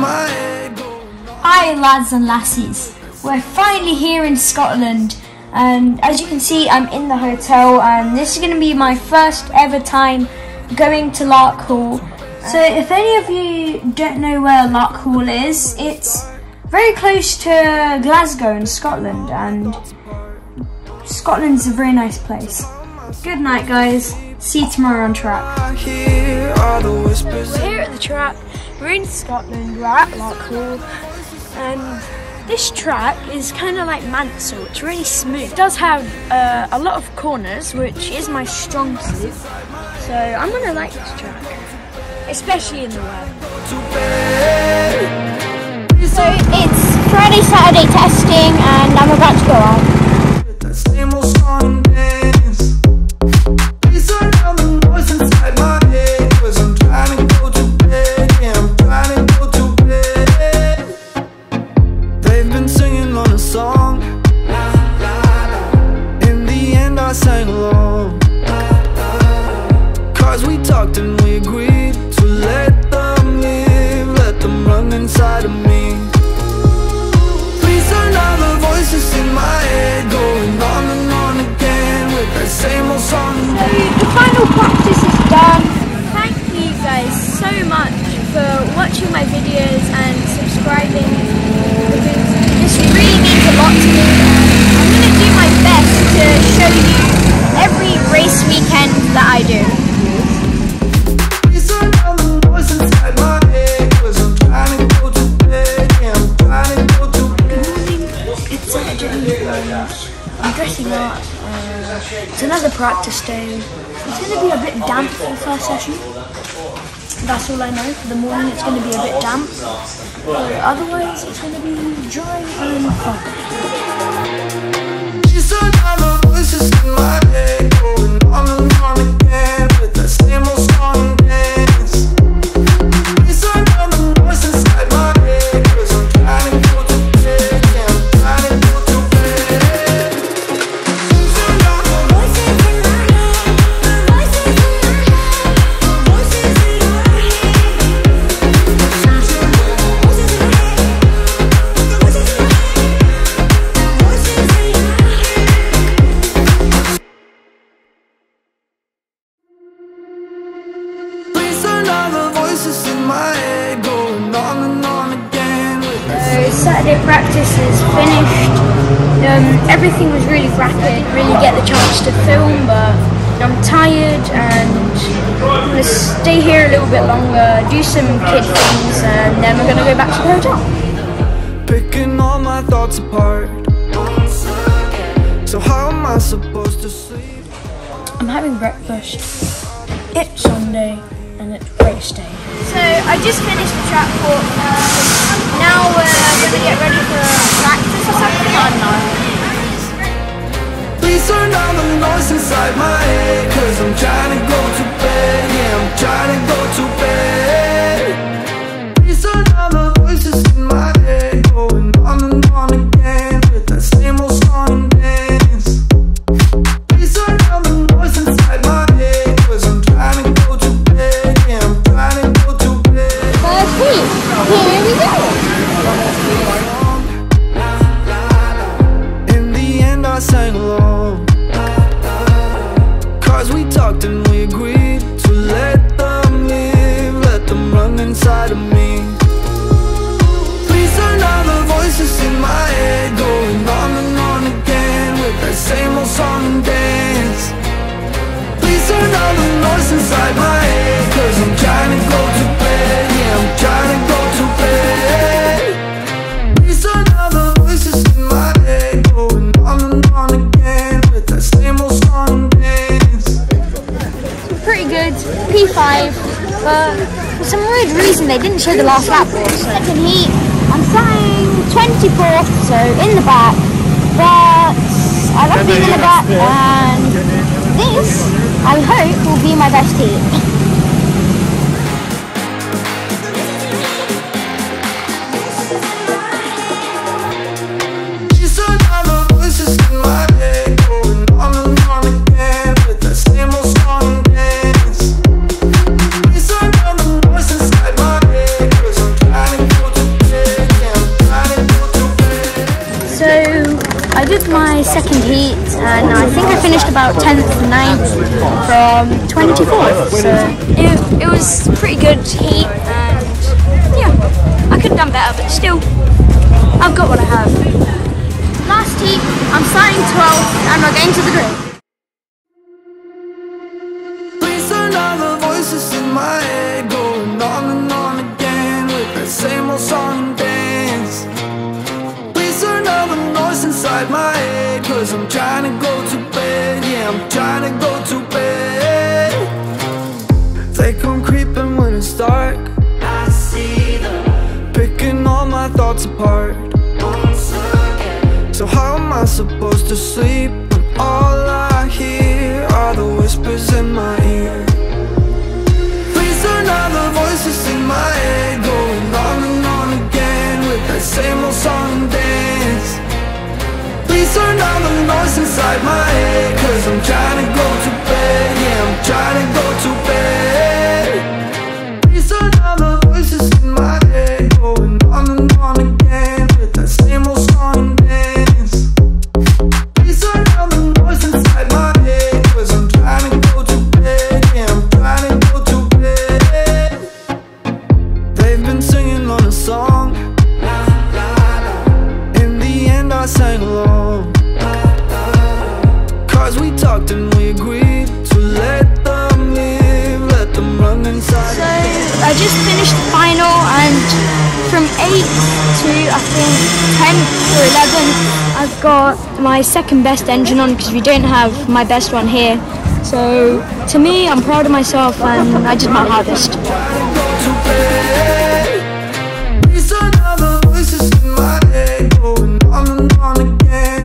Hi lads and lassies. We're finally here in Scotland and as you can see I'm in the hotel and this is going to be my first ever time going to Larkhall. So if any of you don't know where Larkhall is, it's very close to Glasgow in Scotland and Scotland's a very nice place. Good night guys. See you tomorrow on track. I hear all the whispers. We're here at the track. We're in Scotland. We're at Lock and this track is kind of like Mansell. It's really smooth. It does have uh, a lot of corners, which is my strong suit. So I'm gonna like this track, especially in the weather. So it's Friday, Saturday testing, and I'm about to go out. Done. Thank you guys so much for watching my videos it's another practice day. It's going to be a bit damp for the first session. That's all I know. For the morning, it's going to be a bit damp. But otherwise, it's going to be dry and fun. Practice is finished. Um, everything was really rapid. Really get the chance to film, but I'm tired and I'm gonna stay here a little bit longer, do some kid things, and then we're gonna go back to the hotel. Picking all my thoughts apart So how am I supposed to sleep? I'm having breakfast. It's Sunday and it's race day. So I just finished the track walk. Uh, now we're gonna get ready for practice or something. I don't know. Please turn down the noise inside my inside my head, cause I'm trying to go to bed. Yeah, I'm trying to go to bed. Please turn down the voices in my head, going on and on again with that same old song and dance. Pretty good. P5, but for some weird reason they didn't show the last lap. Second heat, I'm flying 24th, so in the back. But I love being in the back, and this, I hope, will be my best heat. And I think I finished about 10th, 9th from 24th. So it, it was pretty good heat, and yeah, I could have done better, but still, I've got what I have. Last heat, I'm starting 12th, and we're going to the grid. Please turn the voices in my head inside my head Cause I'm trying to go to bed. Yeah, I'm trying to go to bed. They come creeping when it's dark. I see them Picking all my thoughts apart. Once again So how am I supposed to sleep When all I hear Are the whispers in my ear to I think 10 or 11 I've got my second best engine on because we don't have my best one here. So to me, I'm proud of myself, and I did my hardest.